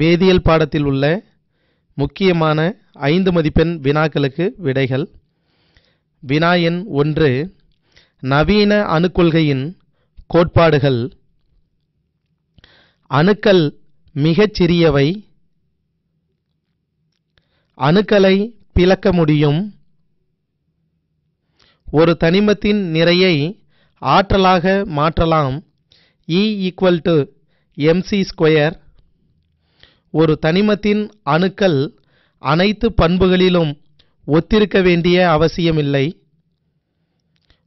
வேதியியல் பாடத்தில் உள்ள முக்கியமான ஐந்து மதிப்பெண் வினாக்களுக்கு விடைகள். வினா எண் ஒன்று நவீன அணுக்கொள்கையின் கோட்பாடுகள். அணுக்கள் மிகச் சிறியவை. அணுக்களை பிளக்க முடியும். ஒரு தனிமத்தின் நிறையை ஆற்றலாக மாற்றலாம். E equal to MC square ஒரு தனிமத்தின் அணுக்கள் அனைத்து பண்புகளிலும் ஒத்திருக்க வேண்டிய அவசியமில்லை.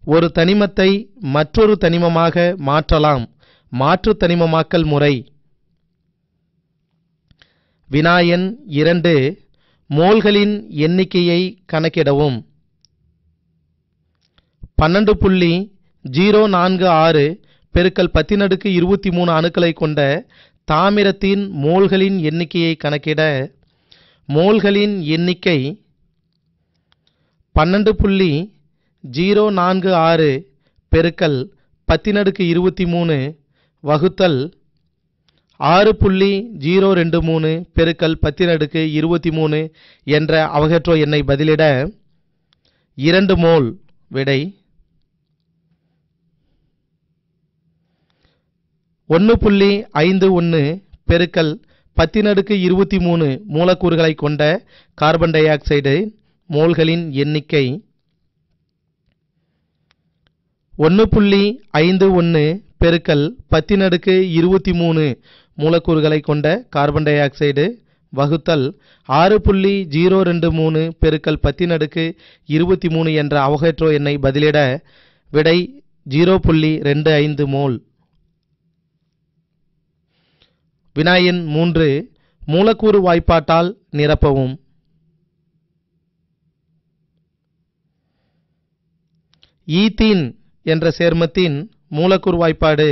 ஒரு தனிமத்தை மற்றொரு தனிமமாக மாற்றலாம். மாற்று தனிமமாக்கல் முறை. வினாயன் இரண்டு மோல்களின் எண்ணிக்கையை கணக்கிடவும். பன்னெண்டு புள்ளி ஜீரோ நான்கு ஆறு பெருக்கல் பத்தினடுக்கு இருபத்தி மூணு அணுக்களை கொண்ட தாமிரத்தின் மோல்களின் எண்ணிக்கையை கணக்கிட மோல்களின் எண்ணிக்கை பன்னெண்டு புள்ளி ஜீரோ நான்கு ஆறு பெருக்கல் பத்தினடுக்கு இருபத்தி மூணு வகுத்தல் ஆறு புள்ளி ஜீரோ ரெண்டு மூணு பெருக்கல் பத்தினடுக்கு இருபத்தி மூணு என்ற அவகற்றோ எண்ணை பதிலிட இரண்டு மோல் விடை ஒன்று புள்ளி ஐந்து ஒன்று பெருக்கல் பத்தினடுக்கு இருபத்தி மூணு மூலக்கூறுகளை கொண்ட கார்பன் டை ஆக்சைடு மோல்களின் எண்ணிக்கை. ஒன்று புள்ளி ஐந்து ஒன்று பெருக்கல் பத்தினடுக்கு இருபத்தி மூணு மூலக்கூறுகளை கொண்ட கார்பன் டை ஆக்சைடு வகுத்தல் ஆறு புள்ளி ஜீரோ ரெண்டு மூணு பெருக்கல் பத்தினடுக்கு இருபத்தி மூணு என்ற அவகேற்றோ எண்ணை பதிலிட விடை ஜீரோ புள்ளி ரெண்டு ஐந்து மோல். வினாயின் மூன்று மூலக்கூறு வாய்ப்பாட்டால் நிரப்பவும். ஈத்தீன் என்ற சேர்மத்தின் மூலக்கூறு வாய்ப்பாடு.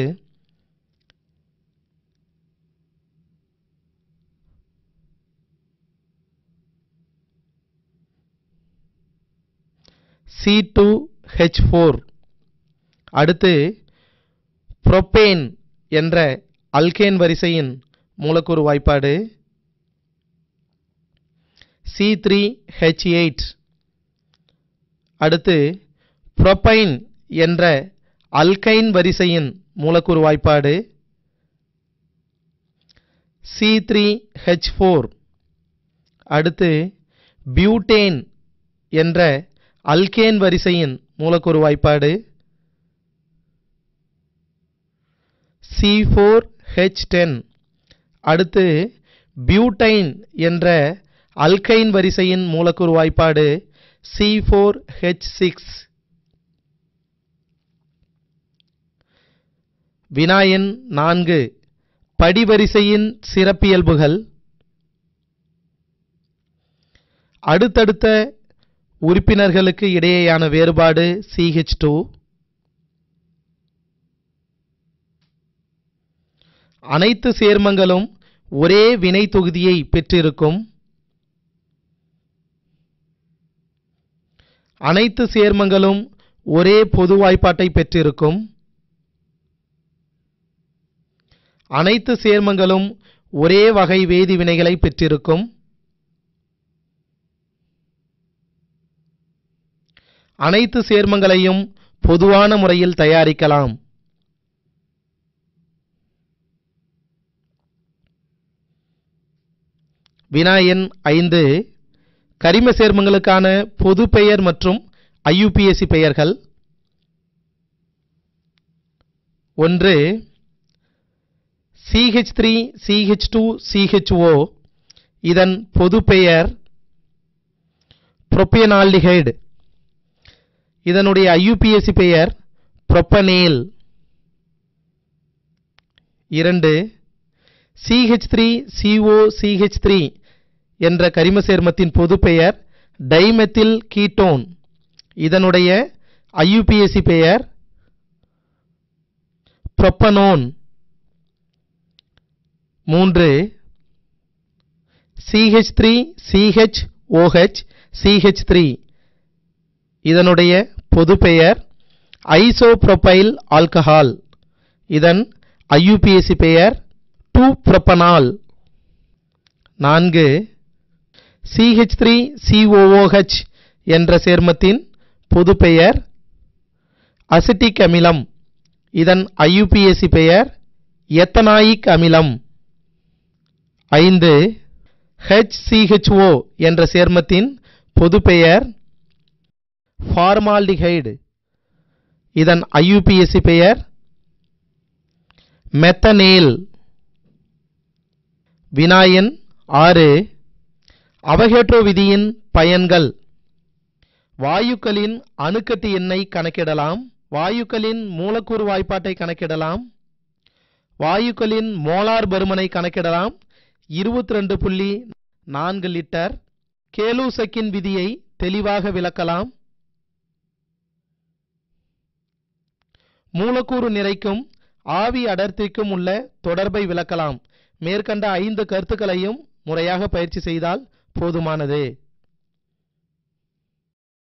சி டூ ஹெச் ஃபோர் அடுத்து புரொப்பேன் என்ற அல்கேன் வரிசையின் மூலக்கூறு வாய்ப்பாடு. சி த்ரீ ஹெச் எயிட் அடுத்து புரொப்பைன் என்ற அல்கைன் வரிசையின் மூலக்கூறு வாய்ப்பாடு. சி த்ரீ ஹெச் ஃபோர் அடுத்து பியூட்டேன் என்ற அல்கேன் வரிசையின் மூலக்கூறு வாய்ப்பாடு. சி ஃபோர் ஹெச் டென் அடுத்து பியூட்டைன் என்ற அல்கைன் வரிசையின் மூலக்கூறு வாய்ப்பாடு சி ஃபோர் ஹெச் சிக்ஸ் வினாயன் நான்கு படிவரிசையின் சிறப்பியல்புகள். அடுத்தடுத்த உறுப்பினர்களுக்கு இடையேயான வேறுபாடு சிஹெச் டூ அனைத்து சேர்மங்களும் ஒரே வினை தொகுதியை பெற்றிருக்கும். அனைத்து சேர்மங்களும் ஒரே பொது வாய்ப்பாட்டை பெற்றிருக்கும். அனைத்து சேர்மங்களும் ஒரே வகை வேதி வினைகளை பெற்றிருக்கும். அனைத்து சேர்மங்களையும் பொதுவான முறையில் தயாரிக்கலாம். வினா எண் ஐந்து கரிம சேர்மங்களுக்கான பொது பெயர் மற்றும் ஐயுபிஎஸ்சி பெயர்கள். ஒன்று CH three CH two CHO இதன் பொது பெயர் புரொப்பியனால்டிஹைடு இதனுடைய ஐயுபிஎஸ்சி பெயர் புரொப்பனேல். இரண்டு CH three CO CH three என்ற கரிம சேர்மத்தின் பொது பெயர் டைமெத்தில் கீட்டோன். இதனுடைய ஐயுபிஎஸ்சி பெயர் புரொப்பனோன். மூன்று CH three CH OH CH three. இதனுடைய பொது பெயர் ஐசோப்ரோபைல் ஆல்கஹால். இதன் ஐயுபிஎஸ்சி பெயர் டூ புரொப்பனால் நான்கு சிஹெச் த்ரீ சிஓஓஹெச் என்ற சேர்மத்தின் பொதுப்பெயர் அசிட்டிக் அமிலம். இதன் ஐயுபிஎஸ்சி பெயர் எத்தனாயிக் அமிலம். ஐந்து ஹெச்சிஹெச்ஓ என்ற சேர்மத்தின் பொதுப்பெயர் ஃபார்மால்டிஹைடு. இதன் ஐயுபிஎஸ்சி பெயர் மெத்தனேல். வினாயன் ஆறு அவகேட்ரோ விதியின் பயன்கள். வாயுக்களின் அணுக்கட்டு எண்ணை கணக்கிடலாம். வாயுக்களின் மூலக்கூறு வாய்ப்பாட்டை கணக்கிடலாம். வாயுக்களின் மோலார் பருமனை கணக்கிடலாம். இருபத்தி ரெண்டு புள்ளி நான்கு லிட்டர் கேலூசக்கின் விதியை தெளிவாக விளக்கலாம். மூலக்கூறு நிறைக்கும் ஆவி அடர்த்திக்கும் உள்ள தொடர்பை விளக்கலாம். மேற்கண்ட ஐந்து கருத்துக்களையும் முறையாக பயிற்சி செய்தால் போதுமானது.